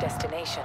destination.